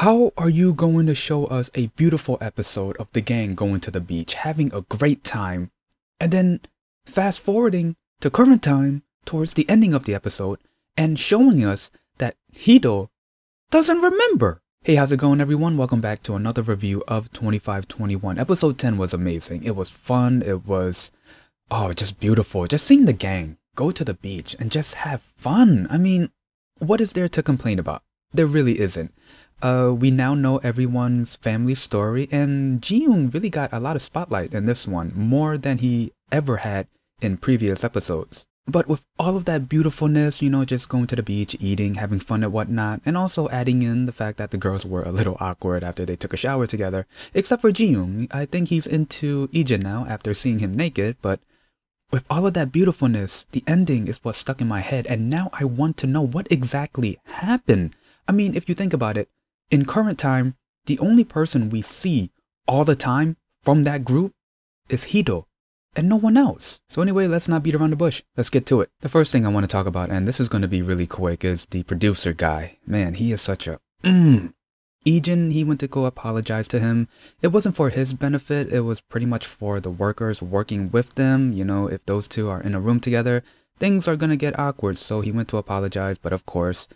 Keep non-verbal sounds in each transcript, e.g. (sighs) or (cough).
How are you going to show us a beautiful episode of the gang going to the beach, having a great time, and then fast forwarding to current time towards the ending of the episode and showing us that HeeDo doesn't remember? Hey, how's it going everyone? Welcome back to another review of 2521. Episode 10 was amazing. It was fun. It was, oh, just beautiful. Just seeing the gang go to the beach and just have fun. I mean, what is there to complain about? There really isn't. Uh, we now know everyone's family story, and Ji-yoon really got a lot of spotlight in this one, more than he ever had in previous episodes. But with all of that beautifulness, you know, just going to the beach, eating, having fun and whatnot, and also adding in the fact that the girls were a little awkward after they took a shower together, except for Ji-yoon. I think he's into Ijin now after seeing him naked, but with all of that beautifulness, the ending is what stuck in my head, and now I want to know what exactly happened. I mean, if you think about it, in current time, the only person we see all the time from that group is HeeDo and no one else. So anyway, let's not beat around the bush. Let's get to it. The first thing I want to talk about, and this is going to be really quick, is the producer guy. Man, he is such a mm. Ijin, he went to go apologize to him. It wasn't for his benefit. It was pretty much for the workers working with them. You know, if those two are in a room together, things are going to get awkward. So he went to apologize. But of course,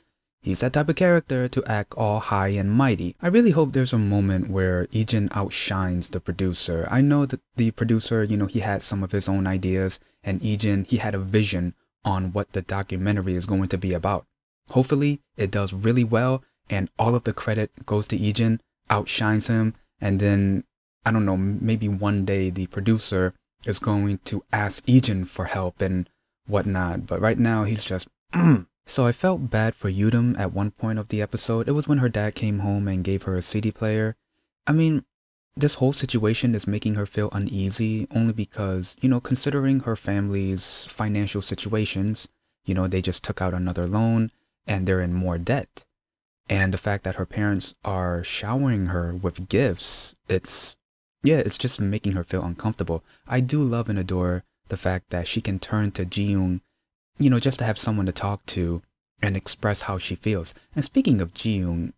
He's that type of character to act all high and mighty. I really hope there's a moment where Ijin outshines the producer. I know that the producer, you know, he had some of his own ideas, and Ijin, he had a vision on what the documentary is going to be about. Hopefully, it does really well, and all of the credit goes to Ijin, outshines him, and then, I don't know, maybe one day the producer is going to ask Ijin for help and whatnot. But right now, he's just (clears throat) So I felt bad for YooRim at one point of the episode. It was when her dad came home and gave her a CD player. I mean, this whole situation is making her feel uneasy only because, you know, considering her family's financial situations, you know, they just took out another loan and they're in more debt. And the fact that her parents are showering her with gifts, it's, yeah, it's just making her feel uncomfortable. I do love and adore the fact that she can turn to Ji-yoon you know, just to have someone to talk to and express how she feels. And speaking of Ji-yoon,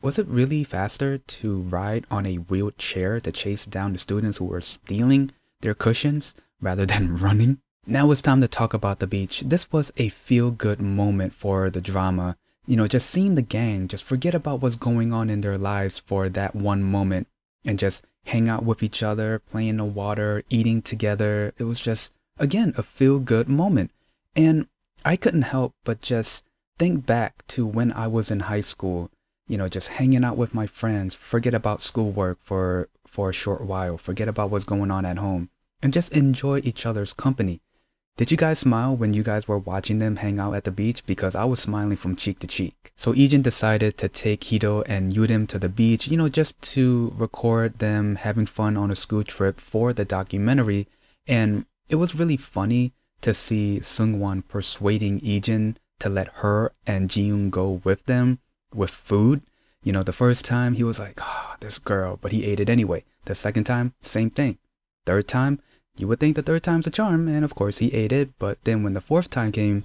was it really faster to ride on a wheeled chair to chase down the students who were stealing their cushions rather than (laughs) running? Now it's time to talk about the beach. This was a feel-good moment for the drama. You know, just seeing the gang, just forget about what's going on in their lives for that one moment and just hang out with each other, play in the water, eating together. It was just, again, a feel-good moment. And I couldn't help but just think back to when I was in high school, you know, just hanging out with my friends, forget about schoolwork for, for a short while, forget about what's going on at home, and just enjoy each other's company. Did you guys smile when you guys were watching them hang out at the beach? Because I was smiling from cheek to cheek. So Ijin decided to take HeeDo and YooRim to the beach, you know, just to record them having fun on a school trip for the documentary. And it was really funny to see Sungwon persuading Ijin to let her and Jiyoon go with them with food. You know, the first time he was like, oh, this girl, but he ate it anyway. The second time, same thing. Third time, you would think the third time's a charm, and of course he ate it, but then when the fourth time came,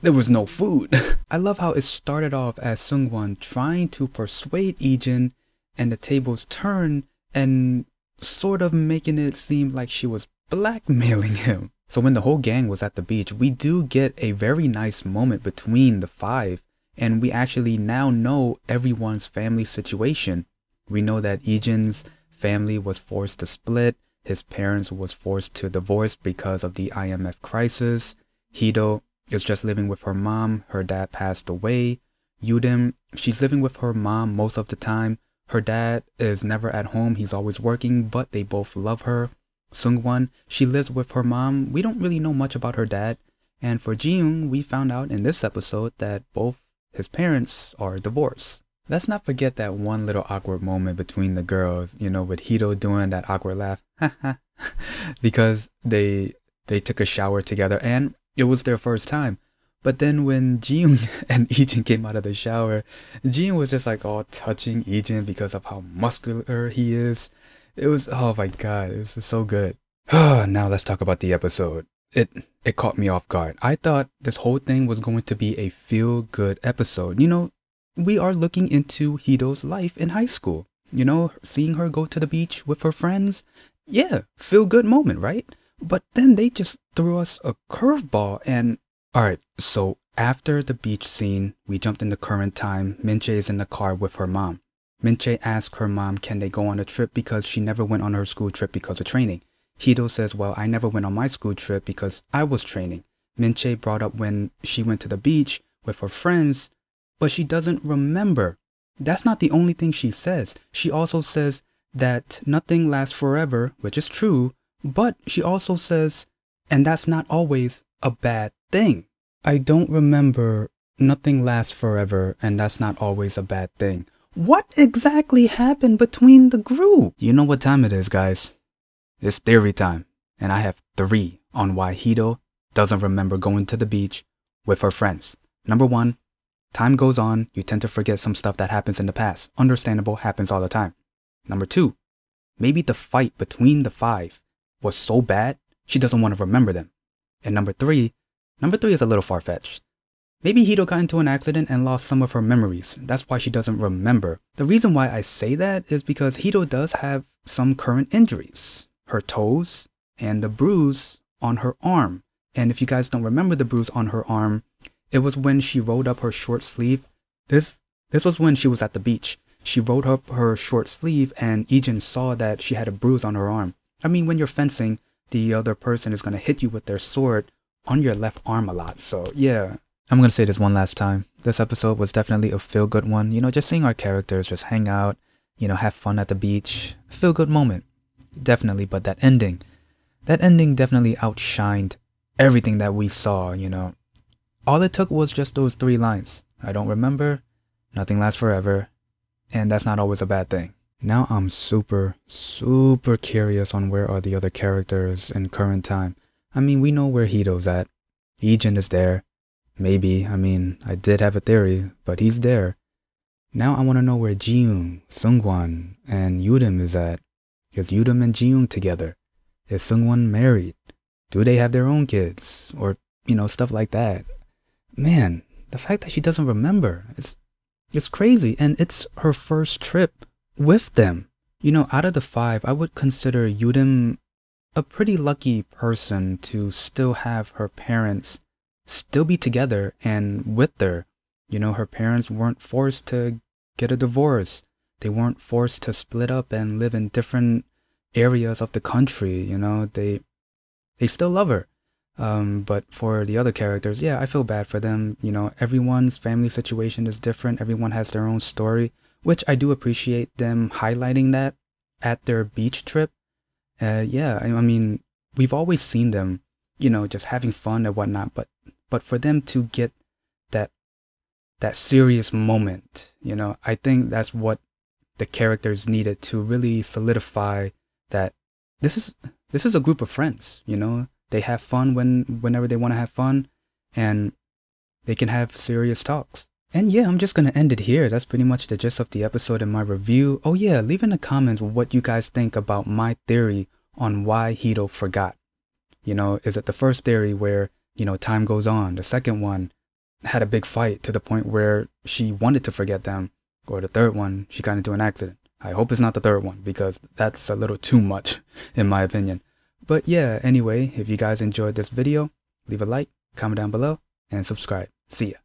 there was no food. (laughs) I love how it started off as Sungwon trying to persuade Ijin, and the tables turn and sort of making it seem like she was blackmailing him. So when the whole gang was at the beach, we do get a very nice moment between the five, and we actually now know everyone's family situation. We know that Ijin's family was forced to split, his parents was forced to divorce because of the IMF crisis. HeeDo is just living with her mom, her dad passed away. YooRim, she's living with her mom most of the time. Her dad is never at home, he's always working, but they both love her. Sungwon, she lives with her mom. We don't really know much about her dad. And for Jiyoon, we found out in this episode that both his parents are divorced. Let's not forget that one little awkward moment between the girls, you know, with HeeDo doing that awkward laugh. (laughs) because they they took a shower together and it was their first time. But then when Jiyoon (laughs) and Ijin came out of the shower, Jiyoon was just like all touching Ijin because of how muscular he is. It was oh my god, this is so good. (sighs) now let's talk about the episode. It it caught me off guard. I thought this whole thing was going to be a feel good episode. You know, we are looking into HeeDo's life in high school. You know, seeing her go to the beach with her friends. Yeah, feel good moment, right? But then they just threw us a curveball and alright, so after the beach scene, we jumped in the current time. Minche is in the car with her mom. Minche asks her mom can they go on a trip because she never went on her school trip because of training. HeeDo says, well, I never went on my school trip because I was training. Minche brought up when she went to the beach with her friends, but she doesn't remember. That's not the only thing she says. She also says that nothing lasts forever, which is true, but she also says, and that's not always a bad thing. I don't remember nothing lasts forever, and that's not always a bad thing. What exactly happened between the group? You know what time it is, guys. It's theory time, and I have three on why HeeDo doesn't remember going to the beach with her friends. Number one, time goes on, you tend to forget some stuff that happens in the past. Understandable, happens all the time. Number two, maybe the fight between the five was so bad, she doesn't want to remember them. And number three, number three is a little far-fetched. Maybe HeeDo got into an accident and lost some of her memories. That's why she doesn't remember. The reason why I say that is because HeeDo does have some current injuries. Her toes and the bruise on her arm. And if you guys don't remember the bruise on her arm, it was when she rolled up her short sleeve. This this was when she was at the beach. She rolled up her short sleeve and Ijin saw that she had a bruise on her arm. I mean, when you're fencing, the other person is going to hit you with their sword on your left arm a lot. So, yeah. I'm to say this one last time. This episode was definitely a feel good one. You know, just seeing our characters just hang out, you know, have fun at the beach. Feel good moment. Definitely. But that ending, that ending definitely outshined everything that we saw, you know. All it took was just those three lines. I don't remember, nothing lasts forever, and that's not always a bad thing. Now I'm super, super curious on where are the other characters in current time. I mean, we know where HeeDo's at. Ijin is there. Maybe, I mean, I did have a theory, but he's there. Now I want to know where Jiyoung, Seungwon, and YooRim is at. Is YooRim and Jiyoung together? Is Seungwon married? Do they have their own kids? Or, you know, stuff like that. Man, the fact that she doesn't remember, it's, it's crazy. And it's her first trip with them. You know, out of the five, I would consider YooRim a pretty lucky person to still have her parents still be together and with her. You know, her parents weren't forced to get a divorce. They weren't forced to split up and live in different areas of the country. You know, they they still love her. Um, but for the other characters, yeah, I feel bad for them. You know, everyone's family situation is different. Everyone has their own story which I do appreciate them highlighting that at their beach trip. Uh, yeah, I, I mean, we've always seen them, you know, just having fun and whatnot, but but for them to get that that serious moment, you know, I think that's what the characters needed to really solidify that this is this is a group of friends, you know. They have fun when whenever they want to have fun and they can have serious talks. And yeah, I'm just going to end it here. That's pretty much the gist of the episode and my review. Oh yeah, leave in the comments what you guys think about my theory on why HeeDo forgot. You know, is it the first theory where, you know, time goes on? The second one had a big fight to the point where she wanted to forget them. Or the third one, she got into an accident. I hope it's not the third one because that's a little too much in my opinion. But yeah, anyway, if you guys enjoyed this video, leave a like, comment down below, and subscribe. See ya.